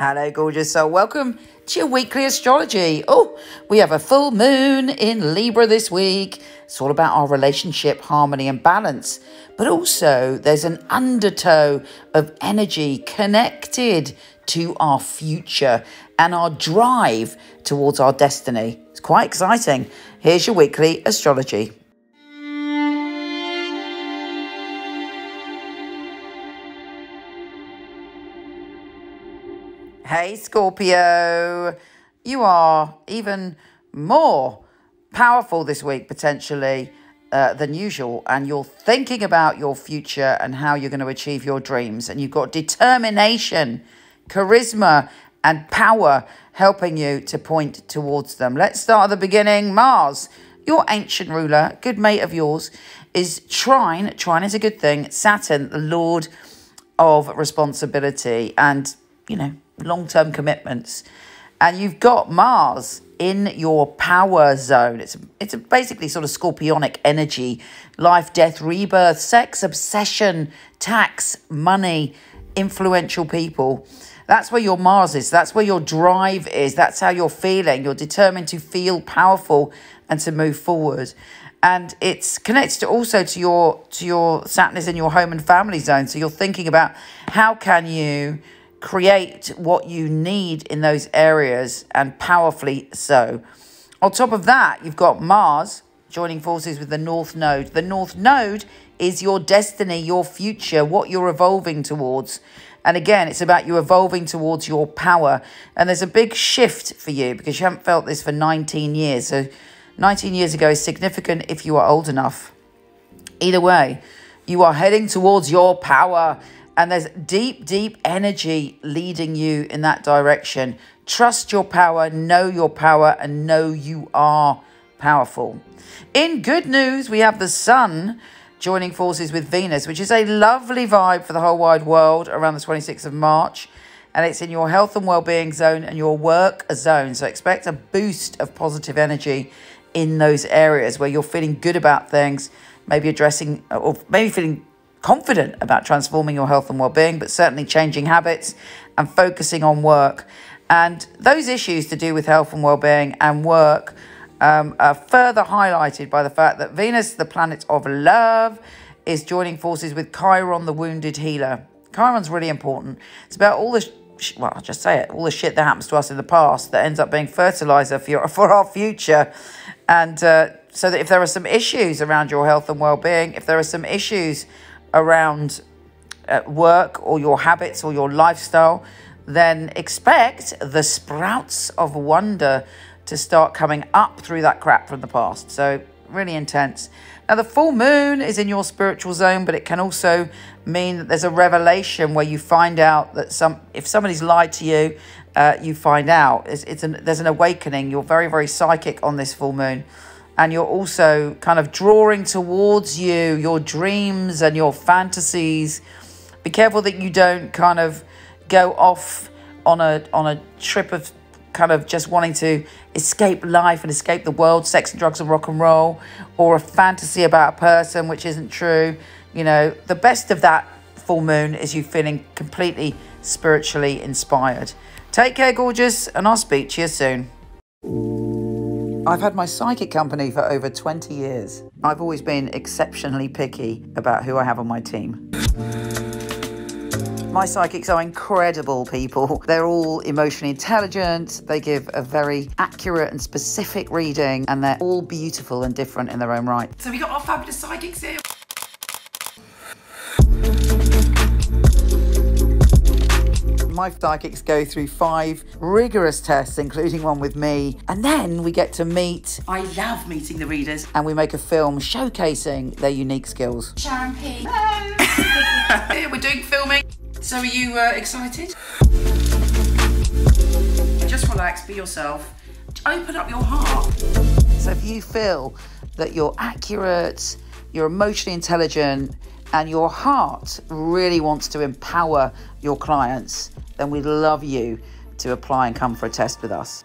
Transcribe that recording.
Hello, gorgeous soul. Welcome to your weekly astrology. Oh, we have a full moon in Libra this week. It's all about our relationship, harmony, and balance. But also, there's an undertow of energy connected to our future and our drive towards our destiny. It's quite exciting. Here's your weekly astrology. Hey, Scorpio, you are even more powerful this week, potentially, uh, than usual. And you're thinking about your future and how you're going to achieve your dreams. And you've got determination, charisma, and power helping you to point towards them. Let's start at the beginning. Mars, your ancient ruler, good mate of yours, is trine. Trine is a good thing. Saturn, the lord of responsibility. And, you know, long term commitments. And you've got Mars in your power zone. It's it's a basically sort of scorpionic energy, life, death, rebirth, sex, obsession, tax, money, influential people. That's where your Mars is. That's where your drive is. That's how you're feeling. You're determined to feel powerful and to move forward. And it's connected to also to your to your Saturn is in your home and family zone. So you're thinking about how can you create what you need in those areas and powerfully so. On top of that, you've got Mars joining forces with the North Node. The North Node is your destiny, your future, what you're evolving towards. And again, it's about you evolving towards your power. And there's a big shift for you because you haven't felt this for 19 years. So 19 years ago is significant if you are old enough. Either way, you are heading towards your power and there's deep, deep energy leading you in that direction. Trust your power, know your power, and know you are powerful. In good news, we have the sun joining forces with Venus, which is a lovely vibe for the whole wide world around the 26th of March. And it's in your health and well-being zone and your work zone. So expect a boost of positive energy in those areas where you're feeling good about things, maybe addressing or maybe feeling confident about transforming your health and well-being, but certainly changing habits and focusing on work. And those issues to do with health and well-being and work um, are further highlighted by the fact that Venus, the planet of love, is joining forces with Chiron, the wounded healer. Chiron's really important. It's about all the well, I'll just say it, all the shit that happens to us in the past that ends up being fertilizer for, your, for our future. And uh, so that if there are some issues around your health and well-being, if there are some issues around uh, work or your habits or your lifestyle, then expect the sprouts of wonder to start coming up through that crap from the past. So, really intense. Now, the full moon is in your spiritual zone, but it can also mean that there's a revelation where you find out that some, if somebody's lied to you, uh, you find out. It's, it's an, there's an awakening. You're very, very psychic on this full moon and you're also kind of drawing towards you your dreams and your fantasies. Be careful that you don't kind of go off on a on a trip of kind of just wanting to escape life and escape the world, sex and drugs and rock and roll, or a fantasy about a person which isn't true. You know, the best of that full moon is you feeling completely spiritually inspired. Take care, gorgeous, and I'll speak to you soon. I've had my psychic company for over 20 years. I've always been exceptionally picky about who I have on my team. My psychics are incredible people. They're all emotionally intelligent, they give a very accurate and specific reading, and they're all beautiful and different in their own right. So we got our fabulous psychics here. My psychics go through five rigorous tests, including one with me, and then we get to meet. I love meeting the readers. And we make a film showcasing their unique skills. Sharon P. Hello. We're doing filming. So are you uh, excited? Just relax, be yourself. Open up your heart. So if you feel that you're accurate, you're emotionally intelligent, and your heart really wants to empower your clients, then we'd love you to apply and come for a test with us.